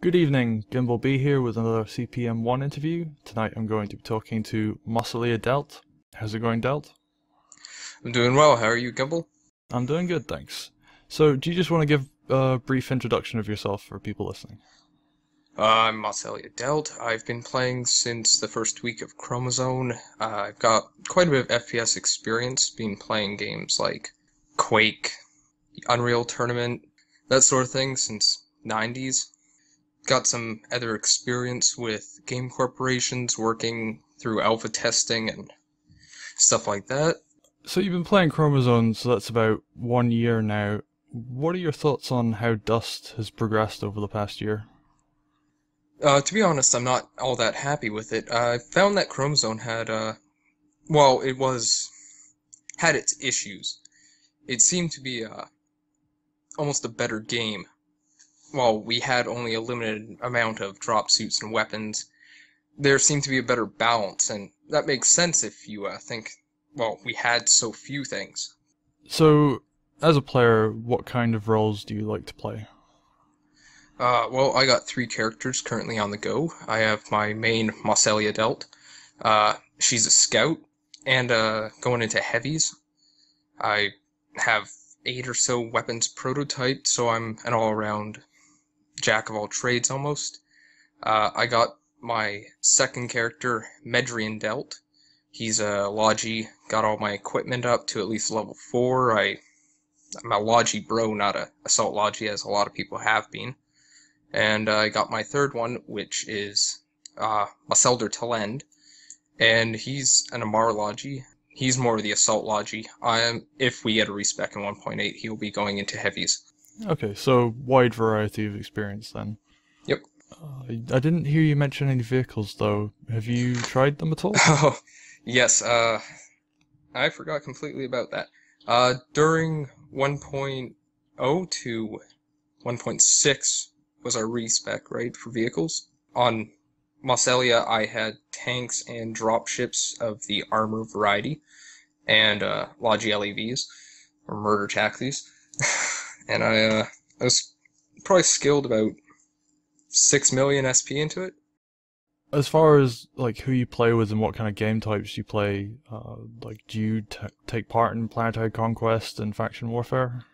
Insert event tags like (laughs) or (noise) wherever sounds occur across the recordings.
Good evening, GimbleB here with another CPM1 interview. Tonight I'm going to be talking to Mosselia Delt. How's it going, Delt? I'm doing well. How are you, Gimble? I'm doing good, thanks. So, do you just want to give a brief introduction of yourself for people listening? Uh, I'm Mosselia Delt. I've been playing since the first week of Chromosome. Uh, I've got quite a bit of FPS experience, being playing games like Quake, Unreal Tournament, that sort of thing since 90s got some other experience with game corporations working through alpha testing and stuff like that. So you've been playing Chromosome, so that's about one year now. What are your thoughts on how Dust has progressed over the past year? Uh, to be honest, I'm not all that happy with it. I found that Chromosome had, uh, well, it was, had its issues. It seemed to be, uh, almost a better game while we had only a limited amount of drop suits and weapons, there seemed to be a better balance, and that makes sense if you uh, think, well, we had so few things. So, as a player, what kind of roles do you like to play? Uh, well, I got three characters currently on the go. I have my main Mosselia Delt. Uh, she's a scout, and uh, going into heavies. I have eight or so weapons prototyped, so I'm an all-around jack of all trades almost. Uh, I got my second character, Medrian Delt. He's a Logi, got all my equipment up to at least level 4. I, I'm a Logi bro, not a Assault Logi, as a lot of people have been. And uh, I got my third one, which is uh, Maselder Talend. And he's an Amarr Logi. He's more of the Assault Logi. I am, if we get a respec in 1.8, he'll be going into heavies. Okay, so wide variety of experience then. Yep. Uh, I didn't hear you mention any vehicles though. Have you tried them at all? (laughs) Oh, yes. Uh, I forgot completely about that. Uh, during 1.0 to 1.6 was our respec, right, for vehicles. On Mosselia, I had tanks and dropships of the armor variety, and uh, Logi LAVs, or murder taxis. And I uh, I was probably skilled about six million SP into it. As far as like who you play with and what kind of game types you play, uh, like do you take part in planetary conquest and faction warfare?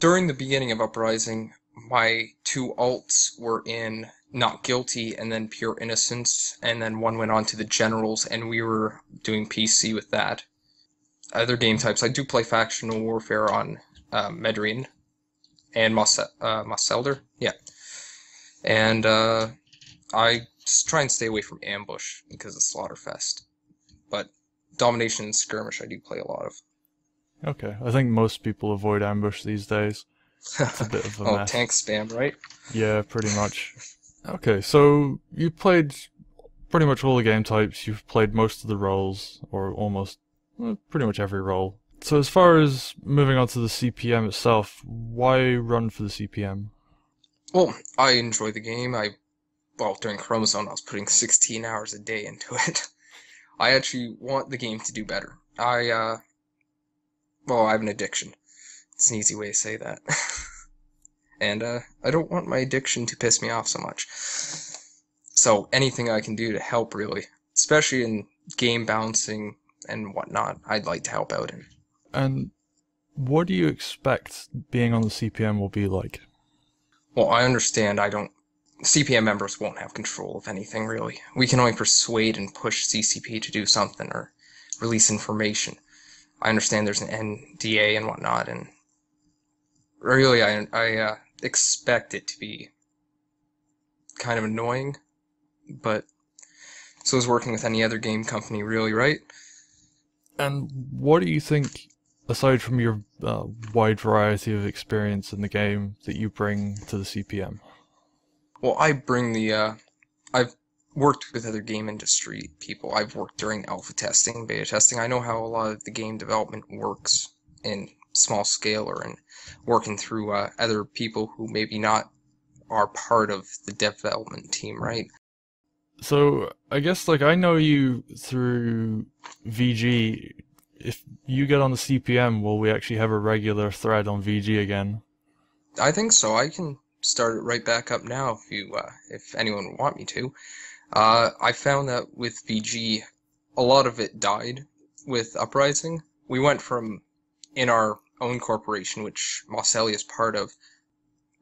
During the beginning of Uprising, my two alts were in Not Guilty and then Pure Innocence, and then one went on to the Generals, and we were doing PC with that. Other game types, I do play factional warfare on uh, Medrian, and Mas- uh, Maselder. Yeah. And uh, I try and stay away from ambush because of Slaughterfest. But domination and skirmish I do play a lot of. Okay, I think most people avoid ambush these days. It's a bit of a (laughs) oh, mess. tank spam, right? Yeah, pretty much. Okay, so you played pretty much all the game types. You've played most of the roles, or almost well, pretty much every role. So as far as moving on to the CPM itself, why run for the CPM? Well, I enjoy the game. I, well, during Chromosome, I was putting 16 hours a day into it. (laughs) I actually want the game to do better. I, uh, well, I have an addiction. It's an easy way to say that. (laughs) and, uh, I don't want my addiction to piss me off so much. So, anything I can do to help, really, especially in game balancing and whatnot, I'd like to help out in. And what do you expect being on the CPM will be like? Well, I understand I don't. CPM members won't have control of anything, really. We can only persuade and push CCP to do something or release information. I understand there's an NDA and whatnot, and really, I, I uh, expect it to be kind of annoying, but so is working with any other game company, really, right? And what do you think aside from your uh, wide variety of experience in the game that you bring to the CPM? Well, I bring the. Uh, I've worked with other game industry people. I've worked during alpha testing, beta testing. I know how a lot of the game development works in small scale or in working through uh, other people who maybe not are part of the development team, right? So I guess like I know you through VG if you get on the CPM, will we actually have a regular thread on VG again? I think so. I can start it right back up now if you uh, if anyone would want me to. Uh, I found that with VG, a lot of it died with Uprising. We went from in our own corporation, which Moselli is part of,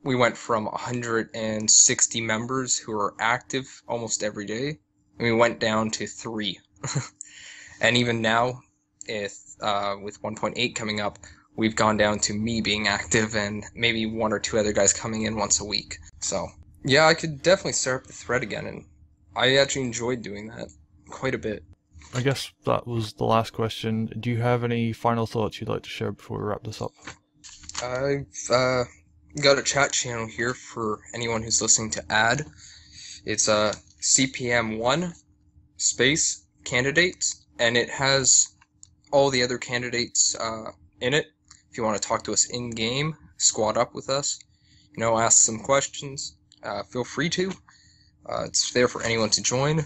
we went from 160 members who are active almost every day, and we went down to three. (laughs) and even now, if uh, with 1.8 coming up, we've gone down to me being active and maybe one or two other guys coming in once a week. So yeah, I could definitely start up the thread again, and I actually enjoyed doing that quite a bit. I guess that was the last question. Do you have any final thoughts you'd like to share before we wrap this up? I've uh, got a chat channel here for anyone who's listening to add. It's a uh, CPM1 space candidates, and it has all the other candidates uh, in it. If you want to talk to us in game, squad up with us, you know, ask some questions, uh, feel free to. Uh, it's there for anyone to join.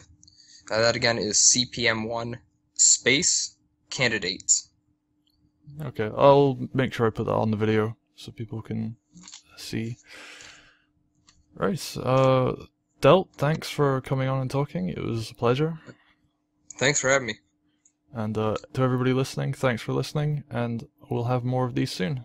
Uh, that again is CPM1 space candidates. Okay, I'll make sure I put that on the video so people can see. Right, uh, Delt, thanks for coming on and talking. It was a pleasure. Thanks for having me. And uh, to everybody listening, thanks for listening, and we'll have more of these soon.